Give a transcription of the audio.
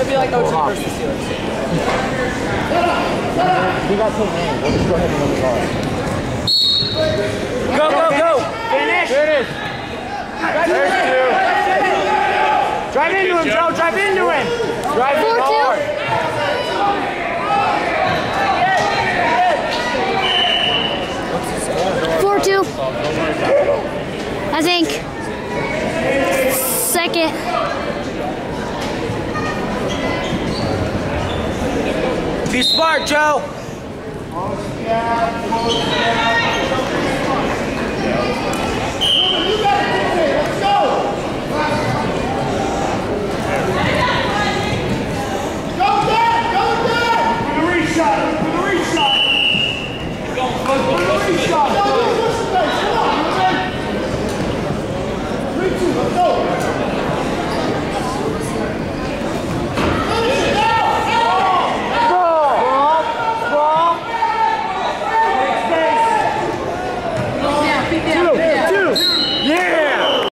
It'd be like OG versus Steelers. We got two names. We'll just go ahead and win the ball. Go, go, go! Finish! Finish. There's two. Drive into him, Joe! Drive into him! Drive it Four, two. hard. Four two. I think. Second. Be smart, Joe! Oh,